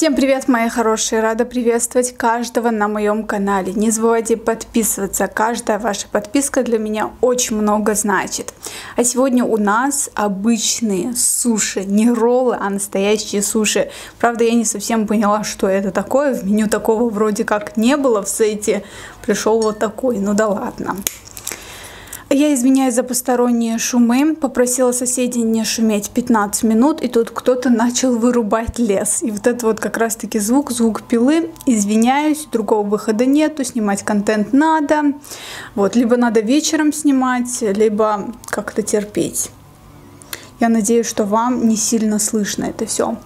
Всем привет, мои хорошие! Рада приветствовать каждого на моем канале. Не забывайте подписываться. Каждая ваша подписка для меня очень много значит. А сегодня у нас обычные суши. Не роллы, а настоящие суши. Правда, я не совсем поняла, что это такое. В меню такого вроде как не было в сайте. Пришел вот такой. Ну да ладно. Я извиняюсь за посторонние шумы, попросила соседей не шуметь 15 минут, и тут кто-то начал вырубать лес. И вот это вот как раз-таки звук, звук пилы. Извиняюсь, другого выхода нету, снимать контент надо. Вот, либо надо вечером снимать, либо как-то терпеть. Я надеюсь, что вам не сильно слышно это все.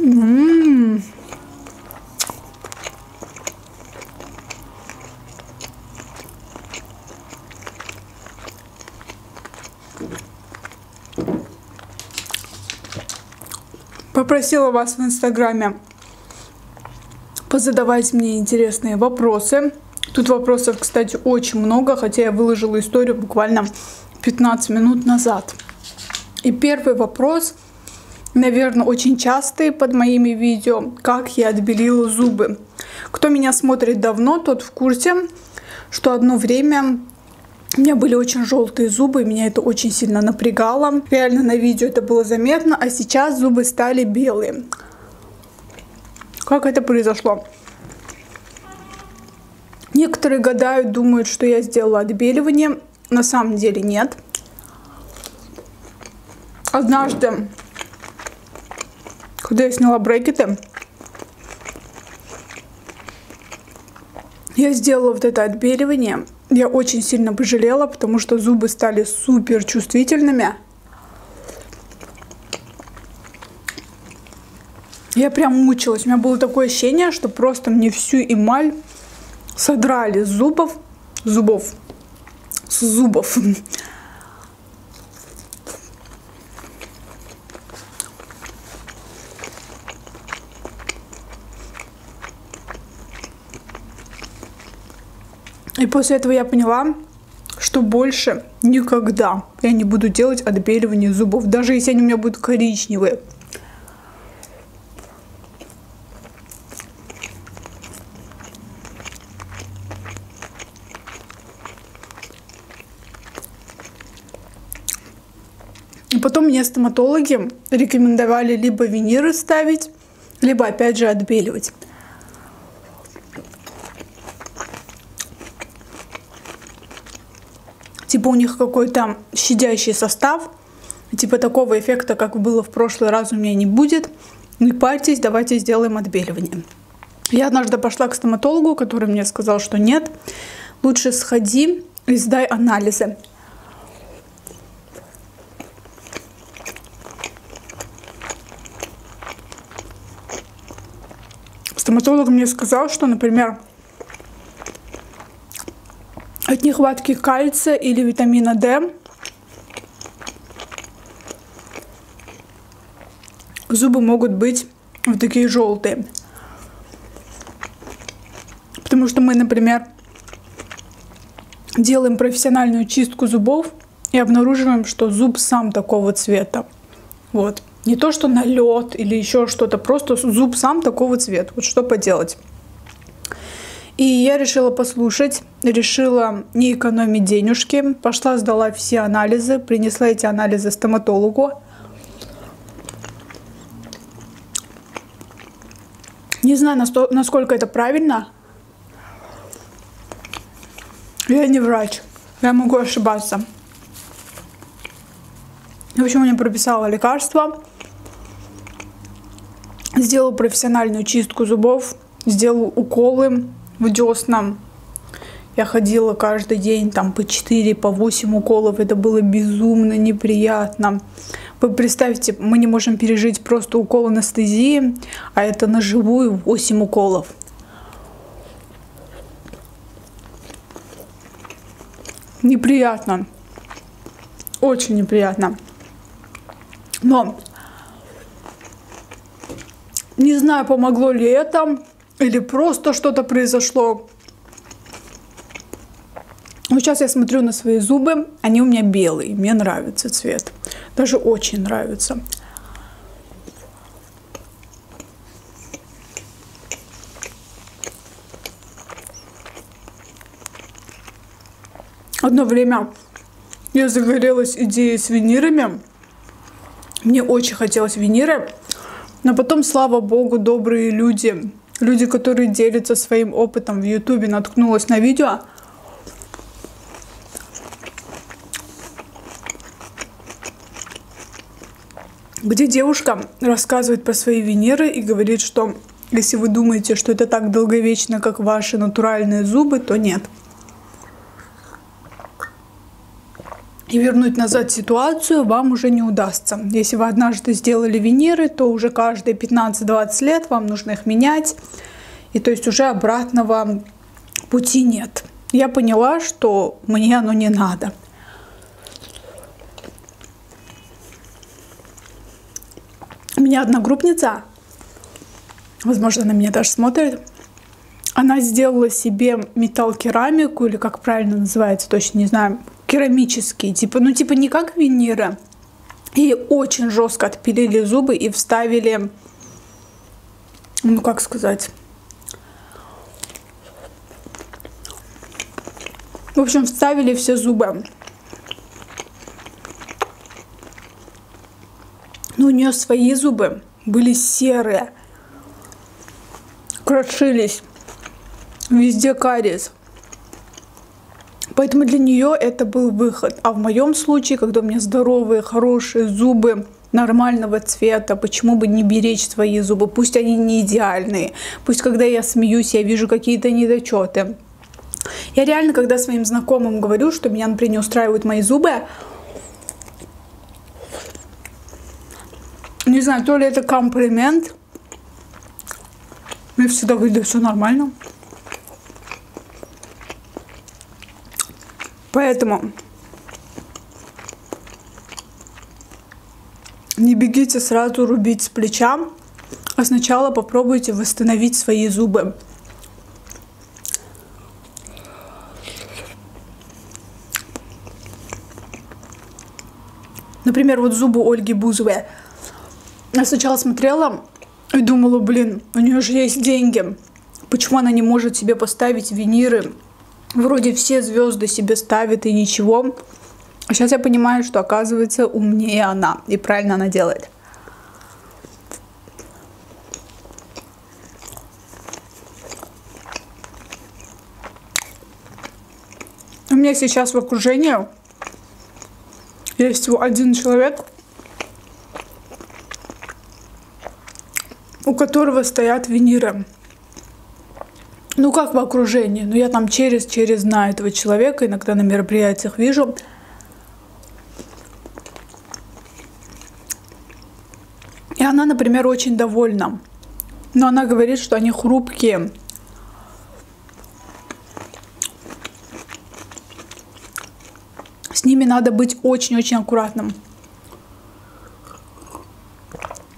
М-м-м. Попросила вас в инстаграме позадавать мне интересные вопросы. Тут вопросов, кстати, очень много, хотя я выложила историю буквально 15 минут назад. И первый вопрос, наверное, очень частый под моими видео, как я отбелила зубы. Кто меня смотрит давно, тот в курсе, что одно время у меня были очень желтые зубы, меня это очень сильно напрягало. Реально на видео это было заметно, а сейчас зубы стали белые. Как это произошло? Некоторые гадают, думают, что я сделала отбеливание. На самом деле нет. Однажды, когда я сняла брекеты, я сделала вот это отбеливание. Я очень сильно пожалела, потому что зубы стали супер чувствительными. Я прям мучилась. У меня было такое ощущение, что просто мне всю эмаль содрали с зубов, зубов, с зубов. И после этого я поняла, что больше никогда я не буду делать отбеливание зубов, даже если они у меня будут коричневые. И потом мне стоматологи рекомендовали либо виниры ставить, либо опять же отбеливать. Типа у них какой-то щадящий состав, типа такого эффекта, как было в прошлый раз, у меня не будет. Не парьтесь, давайте сделаем отбеливание. Я однажды пошла к стоматологу, который мне сказал, что нет, лучше сходи и сдай анализы. Стоматолог мне сказал, что, например, от нехватки кальция или витамина D зубы могут быть вот такие желтые. Потому что мы, например, делаем профессиональную чистку зубов и обнаруживаем, что зуб сам такого цвета. Вот. Не то, что налет или еще что-то, просто зуб сам такого цвета. Вот что поделать. И я решила послушать, решила не экономить денежки. Пошла, сдала все анализы, принесла эти анализы стоматологу. Не знаю, насколько это правильно. Я не врач. Я могу ошибаться. В общем, мне прописала лекарство. Сделал профессиональную чистку зубов. Сделал уколы в десна. Я ходила каждый день там по 4, по 8 уколов. Это было безумно неприятно. Вы представьте, мы не можем пережить просто укол анестезии, а это на живую 8 уколов. Неприятно. Очень неприятно. Но не знаю, помогло ли это или просто что-то произошло. Вот сейчас я смотрю на свои зубы, они у меня белые, мне нравится цвет, даже очень нравится. Одно время я загорелась идеей с винирами. Мне очень хотелось виниры. Но потом, слава богу, добрые люди люди, которые делятся своим опытом в Ютубе, наткнулась на видео, где девушка рассказывает про свои Венеры и говорит, что если вы думаете, что это так долговечно, как ваши натуральные зубы, то нет. И вернуть назад ситуацию вам уже не удастся. Если вы однажды сделали Венеры, то уже каждые 15-20 лет вам нужно их менять. И то есть уже обратного пути нет. Я поняла, что мне оно не надо. У меня одногруппница, возможно, она меня даже смотрит, она сделала себе металл-керамику, или как правильно называется, точно не знаю, керамический, типа, ну типа не как винира. И очень жестко отпилили зубы и вставили, ну как сказать, в общем, вставили все зубы. Но у нее свои зубы были серые, крошились, везде кариес. Поэтому для нее это был выход. А в моем случае, когда у меня здоровые, хорошие зубы, нормального цвета, почему бы не беречь свои зубы, пусть они не идеальные, пусть когда я смеюсь, я вижу какие-то недочеты. Я реально, когда своим знакомым говорю, что меня, например, не устраивают мои зубы, Не знаю, то ли это комплимент. Мне всегда говорят, да все нормально. Поэтому не бегите сразу рубить с плеча, а сначала попробуйте восстановить свои зубы. Например, вот зубы Ольги Бузовой. Я сначала смотрела и думала, блин, у нее же есть деньги. Почему она не может себе поставить виниры? Вроде все звезды себе ставят и ничего. А сейчас я понимаю, что оказывается умнее она. И правильно она делает. У меня сейчас в окружении есть всего один человек, у которого стоят виниры. Ну, как в окружении. Ну, я там через-через знаю этого человека, иногда на мероприятиях вижу. И она, например, очень довольна. Но она говорит, что они хрупкие. С ними надо быть очень-очень аккуратным.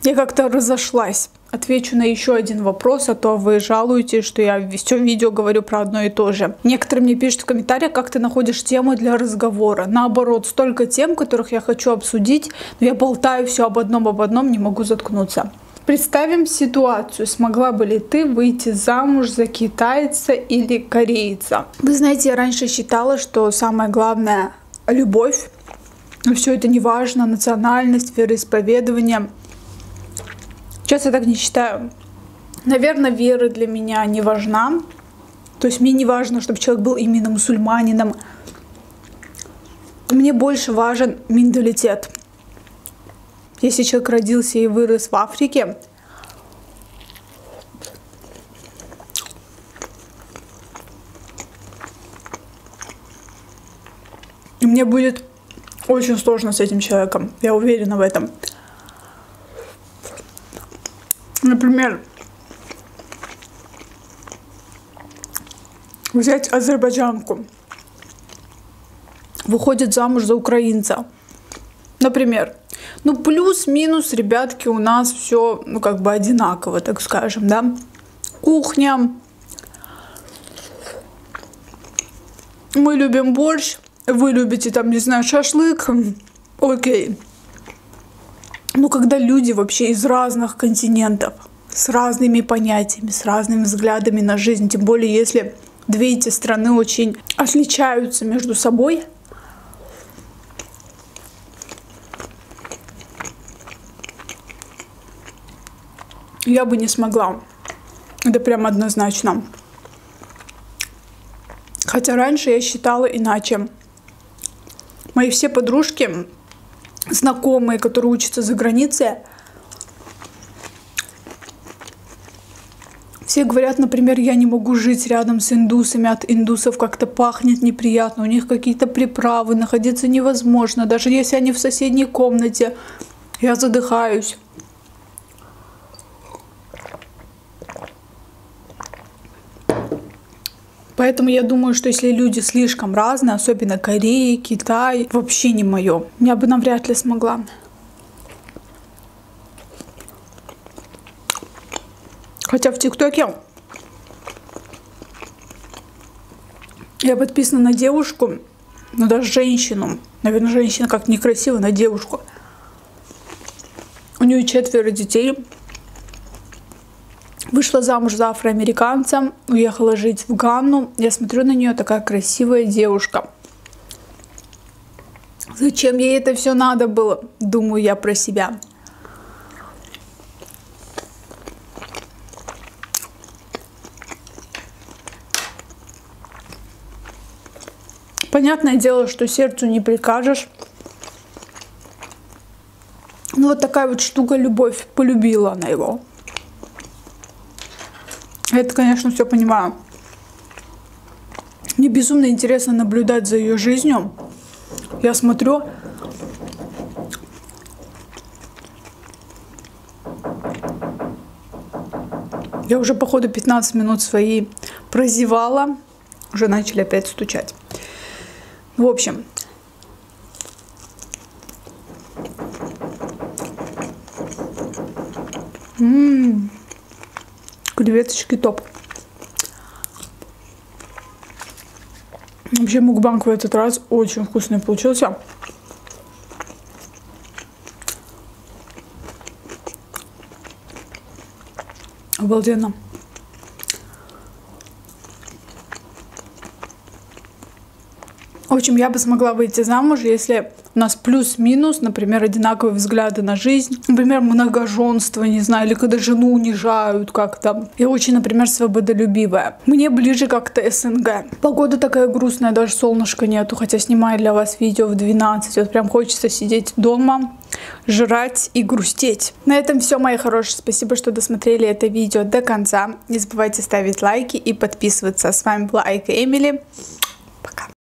Я как-то разошлась отвечу на еще один вопрос, а то вы жалуетесь, что я все видео говорю про одно и то же. Некоторые мне пишут в комментариях, как ты находишь темы для разговора. Наоборот, столько тем, которых я хочу обсудить, но я болтаю все об одном, об одном, не могу заткнуться. Представим ситуацию, смогла бы ли ты выйти замуж за китайца или корейца? Вы знаете, я раньше считала, что самое главное — любовь. Но все это не важно, национальность, вероисповедование — Сейчас я так не считаю. Наверное, вера для меня не важна. То есть мне не важно, чтобы человек был именно мусульманином. Мне больше важен менталитет. Если человек родился и вырос в Африке, мне будет очень сложно с этим человеком. Я уверена в этом. Например, взять азербайджанку, выходит замуж за украинца. Например, ну плюс-минус, ребятки, у нас все, ну как бы одинаково, так скажем, да. Кухня. Мы любим борщ, вы любите там, не знаю, шашлык. Окей. Ну, когда люди вообще из разных континентов, с разными понятиями, с разными взглядами на жизнь, тем более если две эти страны очень отличаются между собой. Я бы не смогла. Это прям однозначно. Хотя раньше я считала иначе. Мои все подружки, знакомые, которые учатся за границей, все говорят, например, я не могу жить рядом с индусами, от индусов как-то пахнет неприятно, у них какие-то приправы, находиться невозможно, даже если они в соседней комнате, я задыхаюсь. Поэтому я думаю, что если люди слишком разные, особенно Корея, Китай, вообще не мое. Я бы навряд ли смогла. Хотя в ТикТоке я подписана на девушку, ну даже женщину. Наверное, женщина как некрасиво на девушку. У нее четверо детей. Вышла замуж за афроамериканца, уехала жить в Ганну. Я смотрю на нее, такая красивая девушка. Зачем ей это все надо было? Думаю я про себя. Понятное дело, что сердцу не прикажешь. Ну вот такая вот штука любовь. Полюбила она его. Это, конечно, все понимаю. Мне безумно интересно наблюдать за ее жизнью. Я смотрю, Я уже, походу, 15 минут свои прозевала. Уже начали опять стучать. В общем. М-м-м. Креветочки топ. Вообще мукбанк в этот раз очень вкусный получился. Обалденно. В общем, я бы смогла выйти замуж, если у нас плюс-минус, например, одинаковые взгляды на жизнь, например, многоженство, не знаю, или когда жену унижают как-то. Я очень, например, свободолюбивая. Мне ближе как-то СНГ. Погода такая грустная, даже солнышка нету, хотя снимаю для вас видео в 12. Вот прям хочется сидеть дома, жрать и грустеть. На этом все, мои хорошие. Спасибо, что досмотрели это видео до конца. Не забывайте ставить лайки и подписываться. С вами была Айка Эмили. Пока.